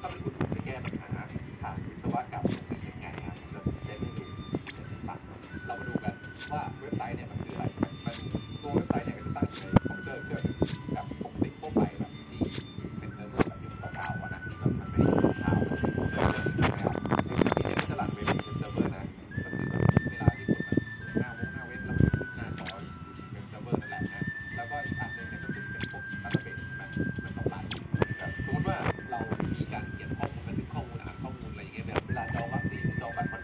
ถ้าเป็นคุณจะแก้ปัญหาทางวิศวกรรมตรงนี้ยังไงครับจะเซตให้ดูเซตให้ฟังเรามาดูกันว่าเว็บไซต์เนี่ยมันคืออะไรมันตัวเว็บไซต์เนี่ยก็จะตั้งอยู่ใน